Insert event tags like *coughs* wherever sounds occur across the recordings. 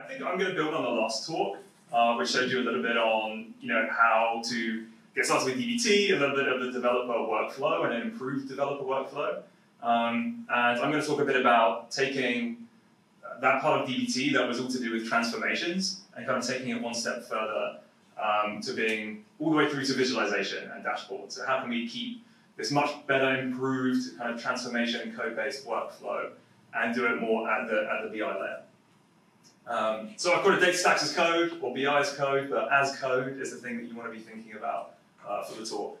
I think I'm going to build on the last talk, uh, which showed you a little bit on you know how to get started with DBT, a little bit of the developer workflow and an improved developer workflow. Um, and I'm going to talk a bit about taking that part of DBT that was all to do with transformations and kind of taking it one step further um, to being all the way through to visualization and dashboards. So how can we keep this much better improved kind of transformation code-based workflow and do it more at the, at the BI layer. Um, so I've got a data stacks as code, or BI as code, but as code is the thing that you want to be thinking about uh, for the talk.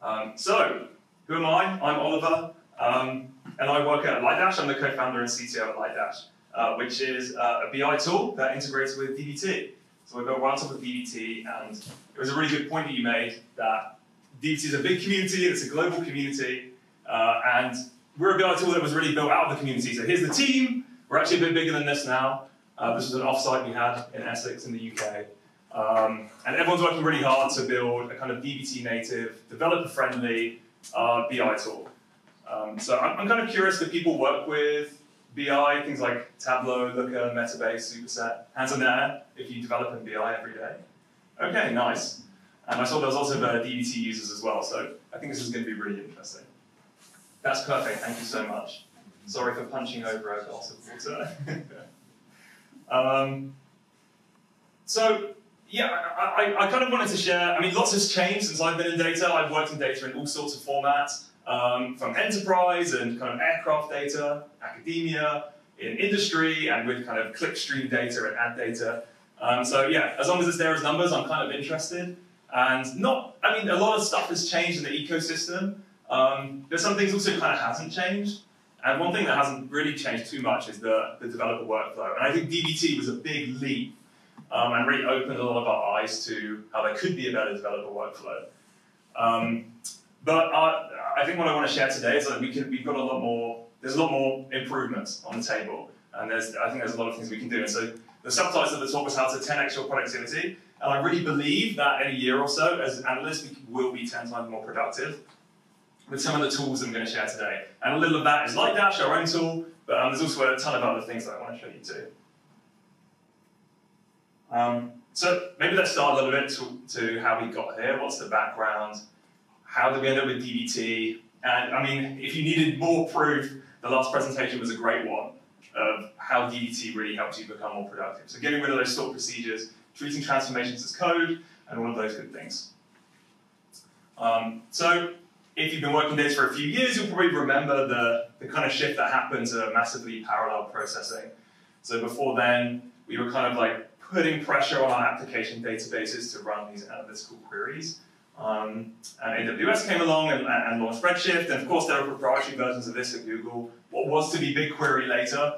Um, so, who am I? I'm Oliver, um, and I work at Lightdash. I'm the co-founder and CTO at Lightdash, uh, which is uh, a BI tool that integrates with DBT. So we built right on top of DBT, and it was a really good point that you made that DBT is a big community, it's a global community, uh, and we're a BI tool that was really built out of the community. So here's the team, we're actually a bit bigger than this now. Uh, this was an offsite we had in Essex in the UK. Um, and everyone's working really hard to build a kind of DBT native, developer friendly uh, BI tool. Um, so I'm, I'm, kind of curious, do people work with BI, things like Tableau, Looker, Metabase, Superset? Hands on there if you develop in BI every day. Okay, nice. And I saw there was also uh, DBT users as well, so I think this is going to be really interesting. That's perfect, thank you so much. Sorry for punching over a glass of water. *laughs* um, so, yeah, I, I, I, kind of wanted to share, I mean, lots has changed since I've been in data. I've worked in data in all sorts of formats, um, from enterprise and kind of aircraft data, academia, in industry, and with kind of clickstream data and ad data. Um, so yeah, as long as it's there as numbers, I'm kind of interested. And not, I mean, a lot of stuff has changed in the ecosystem. Um, there's some things also kind of hasn't changed. And one thing that hasn't really changed too much is the, the developer workflow. And I think DBT was a big leap um, and really opened a lot of our eyes to how there could be a better developer workflow. Um, but I think what I want to share today is that we can, we've got a lot more, there's a lot more improvements on the table. And there's, I think there's a lot of things we can do. And so the subtitle of the talk was how to 10x your productivity. And I really believe that in a year or so, as analysts, we will be 10 times more productive with some of the tools I'm going to share today. And a little of that is Lightdash, our own tool, but um, there's also a ton of other things that I want to show you too. Um, so maybe let's start a little bit to, to how we got here. What's the background? How did we end up with DBT? And I mean, if you needed more proof, the last presentation was a great one of how DBT really helps you become more productive. So getting rid of those stored procedures, treating transformations as code, and all of those good things. Um, so if you've been working this for a few years, you'll probably remember the, the kind of shift that happened to massively parallel processing. So before then, we were kind of like putting pressure on our application databases to run these analytical queries. Um, and AWS came along and, and, launched Redshift, and of course there are proprietary versions of this at Google, what was to be BigQuery later.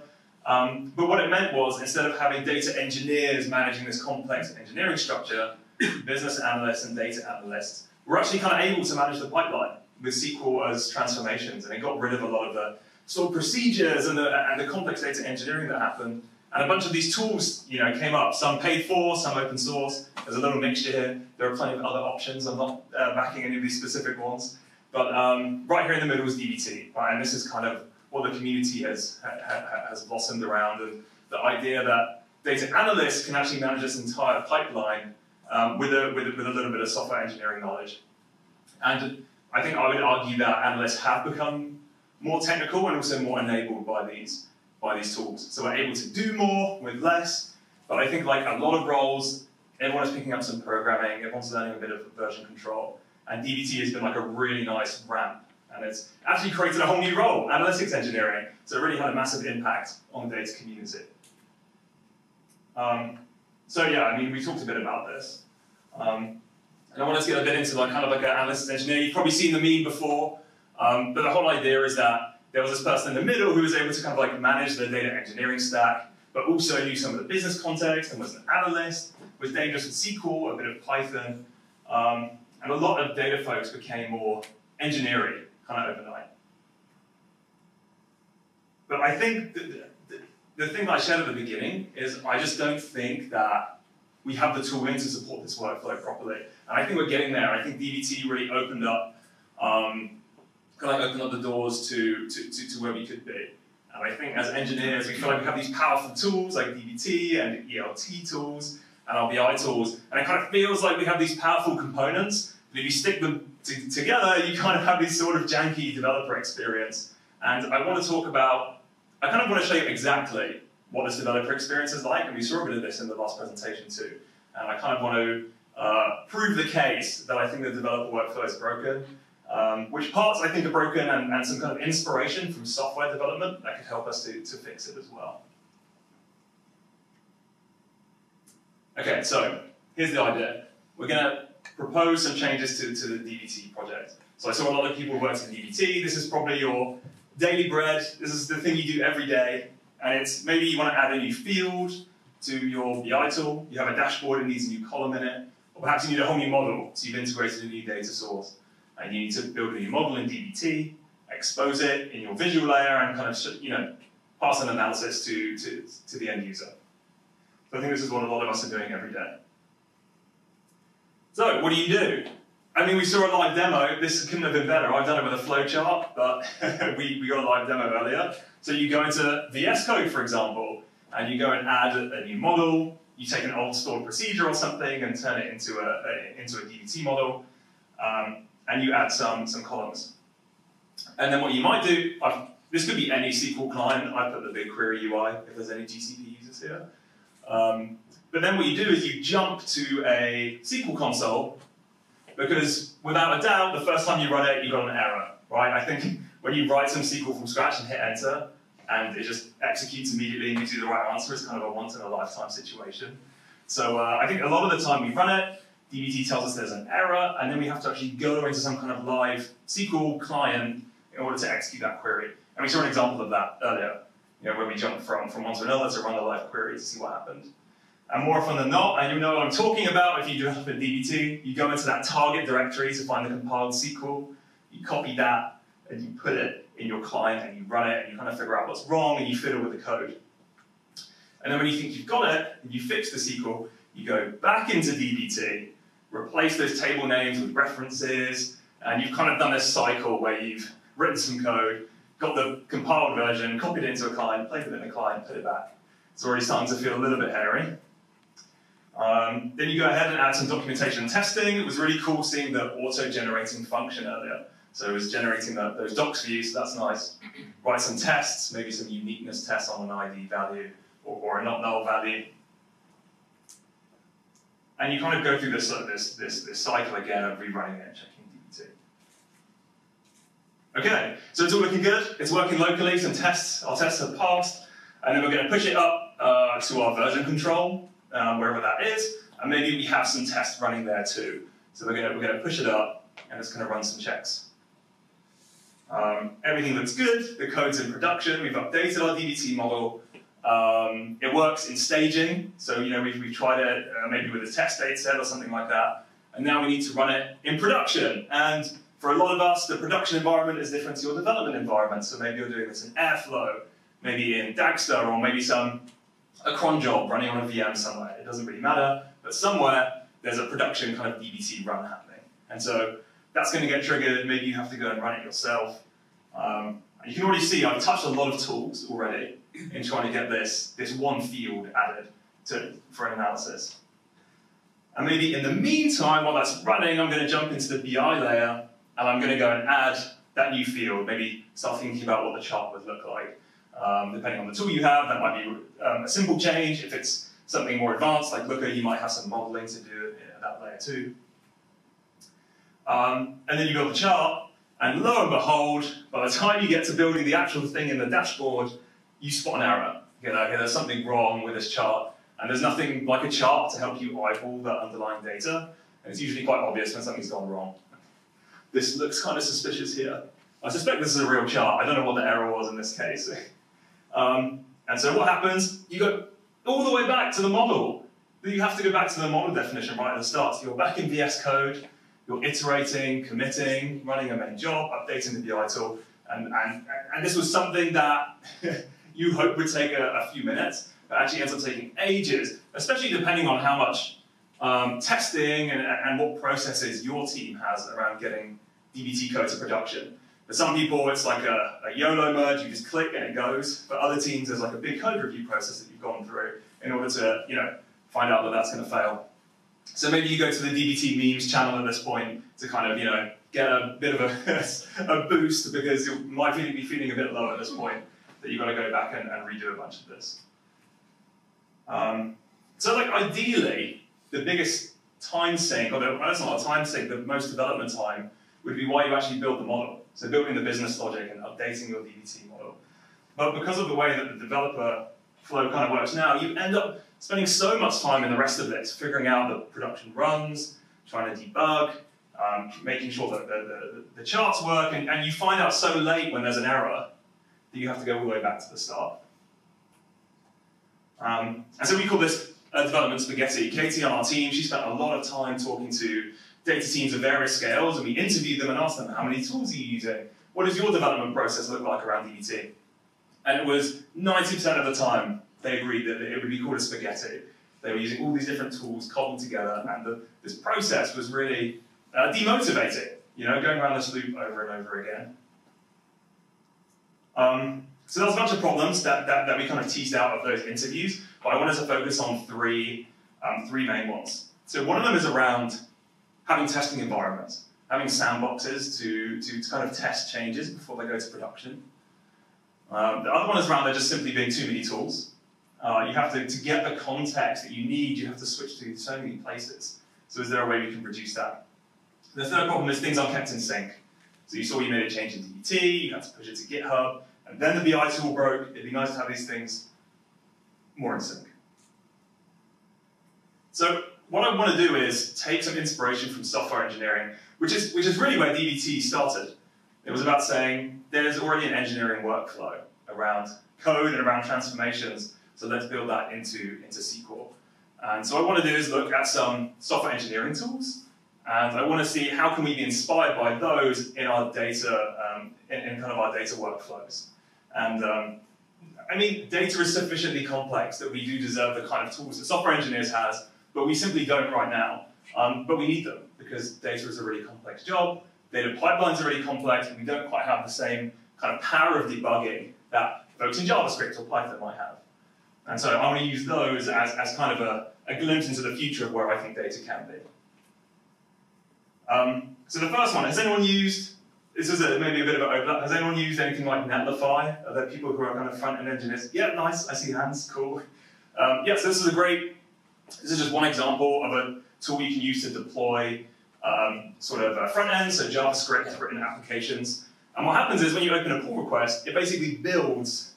Um, but what it meant was, instead of having data engineers managing this complex engineering structure, *coughs* business analysts and data analysts were actually kind of able to manage the pipeline with SQL as transformations, and it got rid of a lot of the sort of procedures and the, and the complex data engineering that happened. And a bunch of these tools, you know, came up. Some paid for, some open source. There's a little mixture here. There are plenty of other options. I'm not uh, backing any of these specific ones. But um, right here in the middle is DBT, right? And this is kind of what the community has, ha, has blossomed around, and the idea that data analysts can actually manage this entire pipeline um, with, a, with, a, with a little bit of software engineering knowledge. And I think I would argue that analysts have become more technical and also more enabled by these, by these tools. So we're able to do more with less, but I think like a lot of roles, everyone is picking up some programming, everyone's learning a bit of version control, and DBT has been like a really nice ramp. And it's actually created a whole new role, analytics engineering. So it really had a massive impact on the data community. Um, so yeah, I mean, we talked a bit about this. Um, and I wanted to get a bit into like kind of like an analyst engineer. You've probably seen the meme before, um, but the whole idea is that there was this person in the middle who was able to kind of like manage the data engineering stack, but also knew some of the business context and was an analyst, was dangerous with SQL, a bit of Python, um, and a lot of data folks became more engineering kind of overnight. But I think the, the, the thing that I shared at the beginning is I just don't think that we have the tooling to support this workflow properly. And I think we're getting there. I think DBT really opened up, um, kind of opened up the doors to, to, to, to, where we could be. And I think as engineers, we feel like we have these powerful tools like DBT and ELT tools and our BI tools, and it kind of feels like we have these powerful components, but if you stick them together, you kind of have this sort of janky developer experience. And I want to talk about, I kind of want to show you exactly what this developer experience is like, and we saw a bit of this in the last presentation too. And I kind of want to uh, prove the case that I think the developer workflow is broken, um, which parts I think are broken, and, and, some kind of inspiration from software development that could help us to, to fix it as well. Okay, so here's the idea. We're going to propose some changes to, to the DBT project. So I saw a lot of people worked in DBT. This is probably your daily bread. This is the thing you do every day. And it's maybe you want to add a new field to your BI tool. You have a dashboard, it needs a new column in it. Or perhaps you need a whole new model, so you've integrated a new data source. And you need to build a new model in DBT, expose it in your visual layer, and kind of you know pass an analysis to, to, to the end user. So I think this is what a lot of us are doing every day. So what do you do? I mean, we saw a live demo. This couldn't have been better. I've done it with a flowchart, but *laughs* we, we got a live demo earlier. So you go into VS Code, for example, and you go and add a, new model. You take an old stored procedure or something and turn it into a, a into a DBT model, um, and you add some, some columns. And then what you might do, I've, this could be any SQL client. I put the BigQuery UI if there's any GCP users here. Um, but then what you do is you jump to a SQL console because without a doubt, the first time you run it, you got an error, right? I think when you write some SQL from scratch and hit enter, and it just executes immediately and gives you the right answer, it's kind of a once in a lifetime situation. So uh, I think a lot of the time we run it, DBT tells us there's an error, and then we have to actually go into some kind of live SQL client in order to execute that query. And we saw an example of that earlier, you know, when we jumped from, from one to another to run the live query to see what happened. And more often than not, and you know what I'm talking about if you develop in DBT, you go into that target directory to find the compiled SQL, you copy that, and you put it in your client, and you run it, and you kind of figure out what's wrong, and you fiddle with the code. And then when you think you've got it, and you fix the SQL, you go back into DBT, replace those table names with references, and you've kind of done this cycle where you've written some code, got the compiled version, copied it into a client, played with it in the client, put it back. It's already starting to feel a little bit hairy. Um, then you go ahead and add some documentation and testing. It was really cool seeing the auto-generating function earlier. So it was generating the, those docs for you, so that's nice. Write some tests, maybe some uniqueness tests on an ID value or, or a not null value. And you kind of go through this, uh, this, this, this cycle again of rerunning it and checking DBT. Okay, so it's all looking good. It's working locally, some tests, our tests have passed. And then we're going to push it up uh, to our version control um, wherever that is, and maybe we have some tests running there too. So we're going to, we're gonna push it up, and it's going to run some checks. Um, everything looks good, the code's in production, we've updated our DBT model, um, it works in staging, so you know we've, we've tried it uh, maybe with a test data set or something like that, and now we need to run it in production. And for a lot of us, the production environment is different to your development environment, so maybe you're doing this in Airflow, maybe in Dagster, or maybe some a cron job running on a VM somewhere. It doesn't really matter, but somewhere there's a production kind of DBT run happening. And so that's going to get triggered. Maybe you have to go and run it yourself. Um, you can already see I've touched a lot of tools already in trying to get this, this one field added to, for an analysis. And maybe in the meantime, while that's running, I'm going to jump into the BI layer and I'm going to go and add that new field, maybe start thinking about what the chart would look like. Um, depending on the tool you have, that might be um, a simple change. If it's something more advanced, like Looker, you might have some modeling to do at that layer too. Um, and then you've got the chart, and lo and behold, by the time you get to building the actual thing in the dashboard, you spot an error. You know, okay, there's something wrong with this chart, and there's nothing like a chart to help you eyeball the underlying data, and it's usually quite obvious when something's gone wrong. This looks kind of suspicious here. I suspect this is a real chart. I don't know what the error was in this case. *laughs* Um, and so what happens? You go all the way back to the model. You have to go back to the model definition right at the start. So you're back in VS Code, you're iterating, committing, running a main job, updating the BI tool, and, and, and this was something that *laughs* you hope would take a, a, few minutes, but actually ends up taking ages, especially depending on how much um, testing and, and what processes your team has around getting DBT code to production. For some people, it's like a, a YOLO merge, you just click and it goes. For other teams, there's like a big code review process that you've gone through in order to, you know, find out that that's going to fail. So maybe you go to the DBT memes channel at this point to kind of, you know, get a bit of a, *laughs* a boost because you might be feeling a bit low at this point that you've got to go back and, and redo a bunch of this. Um, so like ideally, the biggest time sink, or that's not a time sink, the most development time would be why you actually build the model. So building the business logic and updating your DBT model. But because of the way that the developer flow kind of works now, you end up spending so much time in the rest of this, figuring out the production runs, trying to debug, um, making sure that the, the, the charts work, and, and you find out so late when there's an error that you have to go all the way back to the start. Um, and so we call this uh, development spaghetti. Katie on our team, she spent a lot of time talking to data teams of various scales, and we interviewed them and asked them, how many tools are you using? What does your development process look like around DBT? And it was 90% of the time they agreed that it would be called a spaghetti. They were using all these different tools cobbled together, and the, this process was really uh, demotivating, you know, going around this loop over and over again. Um, so there's a bunch of problems that, that, that, we kind of teased out of those interviews, but I wanted to focus on three, um, three main ones. So one of them is around having testing environments, having sandboxes to, to, to kind of test changes before they go to production. Um, the other one is around there just simply being too many tools. Uh, you have to, to get the context that you need, you have to switch to so many places. So is there a way we can reduce that? The third problem is things aren't kept in sync. So you saw you made a change in DBT, you had to push it to GitHub, and then the BI tool broke. It'd be nice to have these things more in sync. So what I want to do is take some inspiration from software engineering, which is, which is really where DBT started. It was about saying there's already an engineering workflow around code and around transformations, so let's build that into, into SQL. And so what I want to do is look at some software engineering tools, and I want to see how can we be inspired by those in our data, um, in, in, kind of our data workflows. And um, I mean, data is sufficiently complex that we do deserve the kind of tools that software engineers has but we simply don't right now. Um, but we need them because data is a really complex job, data pipelines are really complex, and we don't quite have the same kind of power of debugging that folks in JavaScript or Python might have. And so I want to use those as, as kind of a, a glimpse into the future of where I think data can be. Um, so the first one, has anyone used, this is a, maybe a bit of an overlap, has anyone used anything like Netlify? Are there people who are kind of front-end engineers? Yeah, nice, I see hands, cool. Um, yeah, so this is a great this is just one example of a tool you can use to deploy um, sort of uh, front ends, so JavaScript written applications. And what happens is when you open a pull request, it basically builds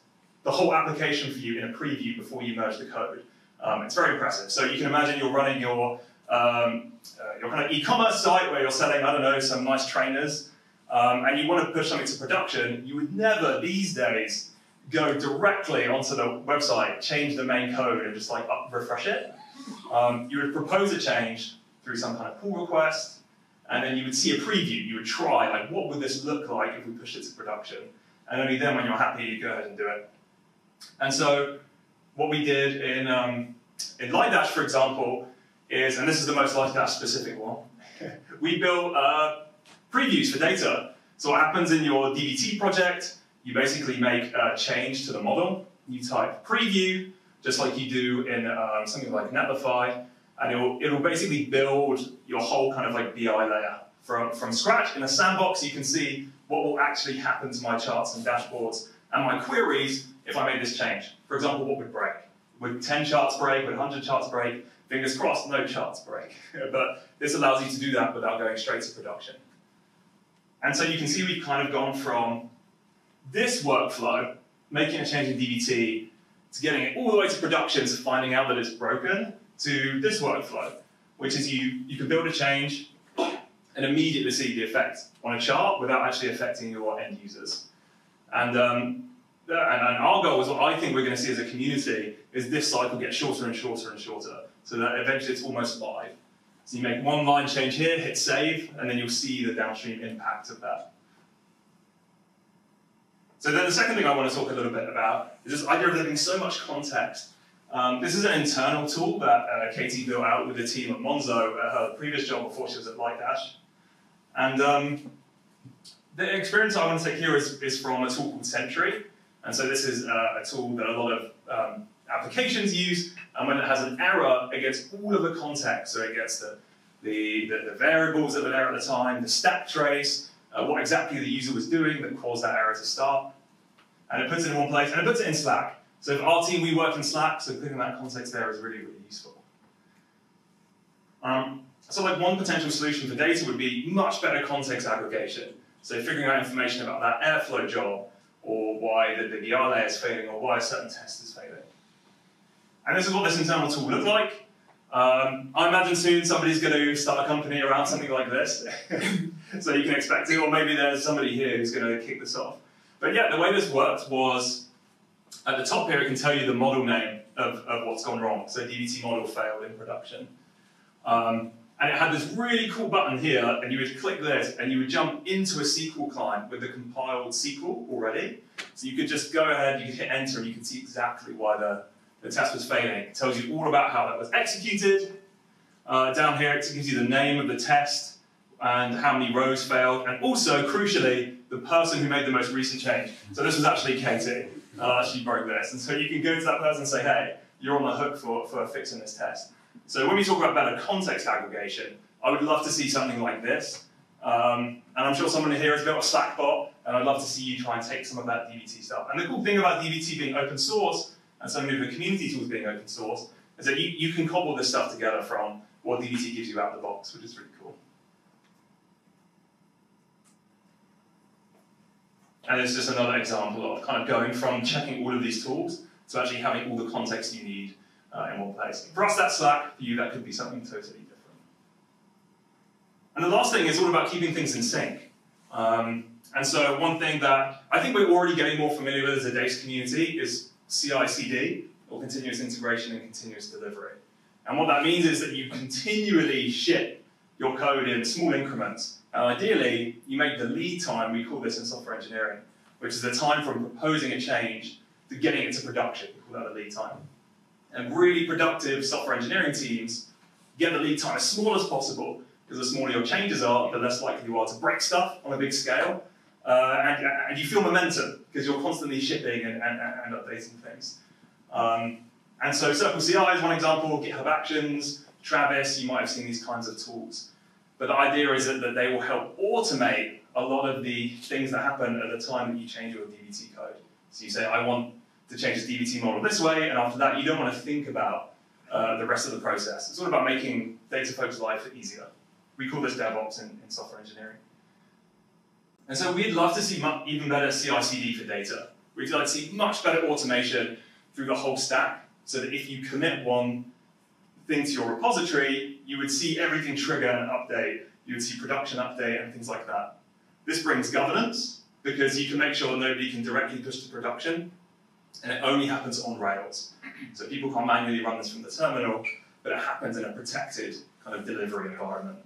the whole application for you in a preview before you merge the code. Um, it's very impressive. So you can imagine you're running your, um, uh, your kind of e-commerce site where you're selling, I don't know, some nice trainers, um, and you want to push something to production. You would never these days go directly onto the website, change the main code, and just like up, refresh it. Um, you would propose a change through some kind of pull request, and then you would see a preview. You would try, like, what would this look like if we pushed it to production? And only then, when you're happy, you go ahead and do it. And so, what we did in, um, in Lightdash, for example, is, and this is the most Lightdash specific one, *laughs* we built uh, previews for data. So what happens in your DBT project, you basically make a change to the model, you type preview, just like you do in um, something like Netlify, and it'll, it'll basically build your whole kind of like BI layer from, from scratch. In a sandbox, you can see what will actually happen to my charts and dashboards and my queries if I made this change. For example, what would break? Would 10 charts break? Would 100 charts break? Fingers crossed, no charts break. *laughs* but this allows you to do that without going straight to production. And so you can see we've kind of gone from this workflow, making a change in DBT, to getting it all the way to production to finding out that it's broken to this workflow, which is you, you can build a change and immediately see the effect on a chart without actually affecting your end users. And, um, and, and our goal is what I think we're going to see as a community is this cycle gets shorter and shorter and shorter so that eventually it's almost live. So you make one line change here, hit save, and then you'll see the downstream impact of that. So then the second thing I want to talk a little bit about is this idea of being so much context. Um, this is an internal tool that uh, Katie built out with the team at Monzo at her previous job before she was at Lightdash. And um, the experience I want to take here is, is from a tool called Sentry. And so this is uh, a tool that a lot of um, applications use, and when it has an error, it gets all of the context. So it gets the, the, the, the variables that were there at the time, the stack trace, uh, what exactly the user was doing that caused that error to start. And it puts it in one place, and it puts it in Slack. So for our team, we work in Slack, so putting that context there is really, really useful. Um, so like one potential solution for data would be much better context aggregation. So figuring out information about that airflow job, or why the, the is failing, or why a certain test is failing. And this is what this internal tool looks like. Um, I imagine soon somebody's going to start a company around something like this. *laughs* so you can expect it, or maybe there's somebody here who's going to kick this off. But yeah, the way this worked was, at the top here it can tell you the model name of, of what's gone wrong. So DBT model failed in production. Um, and it had this really cool button here, and you would click this, and you would jump into a SQL client with the compiled SQL already. So you could just go ahead, you could hit enter, and you can see exactly why the, the test was failing. It tells you all about how that was executed. Uh, down here, it gives you the name of the test and how many rows failed, and also, crucially, the person who made the most recent change. So this was actually Katie. Uh, she broke this. And so you can go to that person and say, hey, you're on the hook for, for fixing this test. So when we talk about better context aggregation, I would love to see something like this. Um, and I'm sure someone here has built a Slack bot, and I'd love to see you try and take some of that DBT stuff. And the cool thing about DBT being open source, and so many of the community tools being open source, is that you, you can cobble this stuff together from what DBT gives you out of the box, which is really cool. And it's just another example of kind of going from checking all of these tools to actually having all the context you need uh, in one place. For us, that's Slack. For you, that could be something totally different. And the last thing is all about keeping things in sync. Um, and so one thing that I think we're already getting more familiar with as a data community is CI/CD, or continuous integration and continuous delivery. And what that means is that you continually ship your code in small increments. And ideally, you make the lead time, we call this in software engineering, which is the time from proposing a change to getting it to production. We call that the lead time. And really productive software engineering teams get the lead time as small as possible, because the smaller your changes are, the less likely you are to break stuff on a big scale. Uh, and, and, you feel momentum, because you're constantly shipping and, and, and updating things. Um, and so Circle CI is one example, GitHub Actions, Travis, you might have seen these kinds of tools. But the idea is that, that they will help automate a lot of the things that happen at the time that you change your DBT code. So you say, I want to change the DBT model this way, and after that, you don't want to think about uh, the rest of the process. It's all about making data folks' life easier. We call this DevOps in, in software engineering. And so we'd love to see even better CI/CD for data. We'd like to see much better automation through the whole stack, so that if you commit one thing to your repository, you would see everything trigger an update. You would see production update and things like that. This brings governance, because you can make sure nobody can directly push to production, and it only happens on Rails. So people can't manually run this from the terminal, but it happens in a protected kind of delivery environment.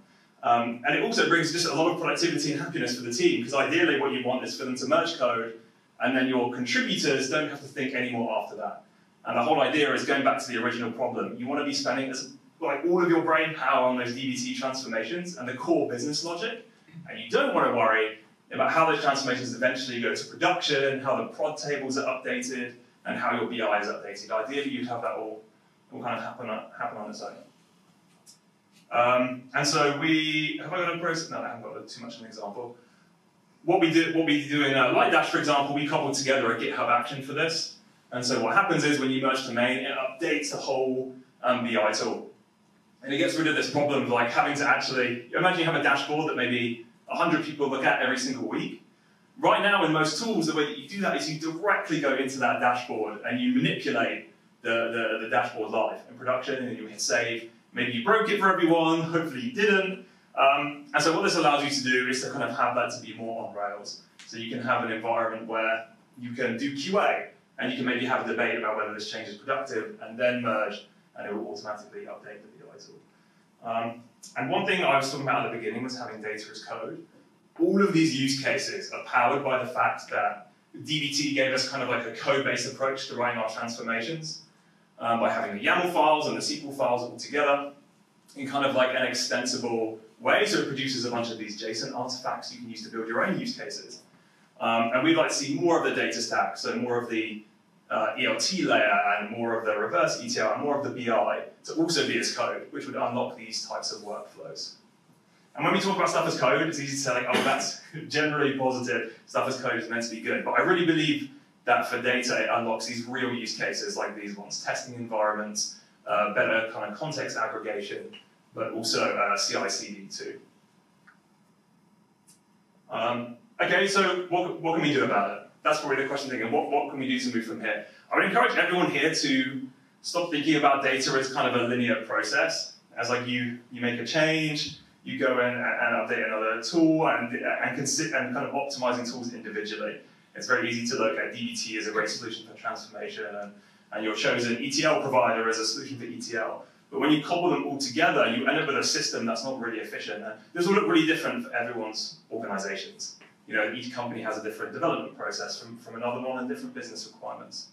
Um, and it also brings just a lot of productivity and happiness for the team, because ideally what you want is for them to merge code, and then your contributors don't have to think anymore after that. And the whole idea is going back to the original problem. You want to be spending as, like all of your brain power on those DBT transformations and the core business logic, and you don't want to worry about how those transformations eventually go to production, how the prod tables are updated, and how your BI is updated. Ideally, you'd have that all, all kind of happen happen on its own. Um, and so we, have I got a process? No, I haven't got too much of an example. What we do, what we do in uh, Lightdash, for example, we cobbled together a GitHub action for this. And so what happens is when you merge to main, it updates the whole um, BI tool. And it gets rid of this problem of like having to actually, imagine you have a dashboard that maybe 100 people look at every single week. Right now, in most tools, the way that you do that is you directly go into that dashboard and you manipulate the, the, the dashboard live in production, and you hit save. Maybe you broke it for everyone, hopefully you didn't. Um, and so what this allows you to do is to kind of have that to be more on Rails. So you can have an environment where you can do QA, and you can maybe have a debate about whether this change is productive, and then merge, and it will automatically update the BI tool. Um, and one thing I was talking about at the beginning was having data as code. All of these use cases are powered by the fact that DBT gave us kind of like a code-based approach to writing our transformations um, by having the YAML files and the SQL files all together in kind of like an extensible way, so it produces a bunch of these JSON artifacts you can use to build your own use cases. Um, and we'd like to see more of the data stack, so more of the uh, ELT layer and more of the reverse ETL and more of the BI to also be as code, which would unlock these types of workflows. And when we talk about stuff as code, it's easy to say, like, oh, that's *laughs* generally positive, stuff as code is meant to be good. But I really believe that for data, it unlocks these real use cases like these ones, testing environments, uh, better kind of context aggregation, but also uh, CI/CD too. Um, okay, so what, what can we do about it? That's probably the question thinking, what, what can we do to move from here? I would encourage everyone here to stop thinking about data as kind of a linear process, as like you, you make a change, you go in and, and update another tool and, and, consider, and kind of optimizing tools individually. It's very easy to look at DBT as a great solution for transformation and, and your chosen ETL provider as a solution for ETL. But when you cobble them all together, you end up with a system that's not really efficient. And this will look really different for everyone's organizations. You know, each company has a different development process from, from another one and different business requirements.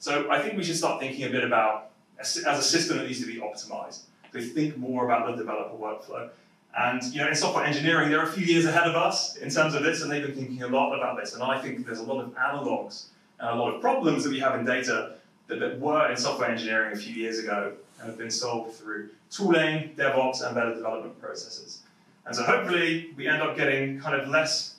So I think we should start thinking a bit about, as a system that needs to be optimized, to think more about the developer workflow. And you know, in software engineering, they're a few years ahead of us in terms of this, and they've been thinking a lot about this. And I think there's a lot of analogs and a lot of problems that we have in data that, that were in software engineering a few years ago and have been solved through tooling, DevOps, and better development processes. And so hopefully we end up getting kind of less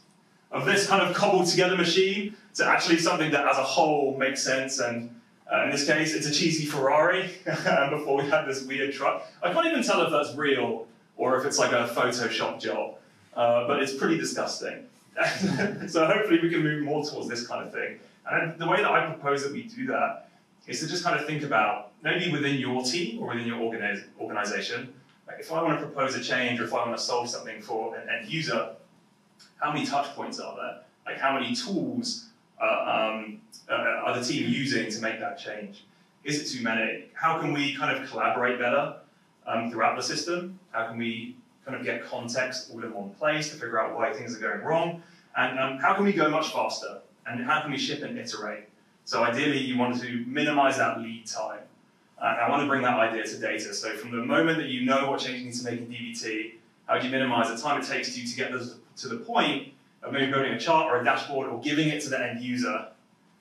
of this kind of cobbled together machine to actually something that as a whole makes sense. And uh, in this case, it's a cheesy Ferrari *laughs* before we had this weird truck. I can't even tell if that's real or if it's like a Photoshop job, uh, but it's pretty disgusting. *laughs* so hopefully we can move more towards this kind of thing. And the way that I propose that we do that is to just kind of think about maybe within your team or within your organiz organization, like if I want to propose a change or if I want to solve something for an end user, how many touch points are there? Like how many tools uh, um, uh, are the team using to make that change? Is it too many? How can we kind of collaborate better um, throughout the system? How can we kind of get context all in one place to figure out why things are going wrong? And um, how can we go much faster? And how can we ship and iterate? So ideally, you want to minimize that lead time. Uh, I want to bring that idea to data. So from the moment that you know what change you need to make in DBT, how do you minimize the time it takes you to get to the point of maybe building a chart or a dashboard or giving it to the end user?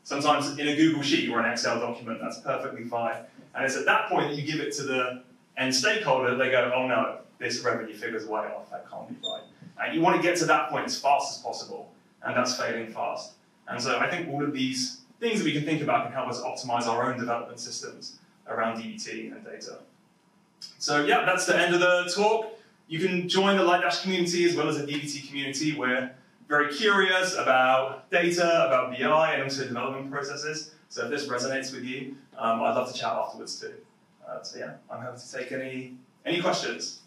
Sometimes in a Google Sheet or an Excel document, that's perfectly fine. And it's at that point that you give it to the end stakeholder, they go, oh no, this revenue figure's way off, that can't be right. And you want to get to that point as fast as possible, and that's failing fast. And so I think all of these things that we can think about can help us optimize our own development systems around DBT and data. So yeah, that's the end of the talk. You can join the Lightdash community as well as the DBT community. We're very curious about data, about BI, and also development processes. So if this resonates with you, um, I'd love to chat afterwards too. Uh, so yeah, I'm happy to take any any questions.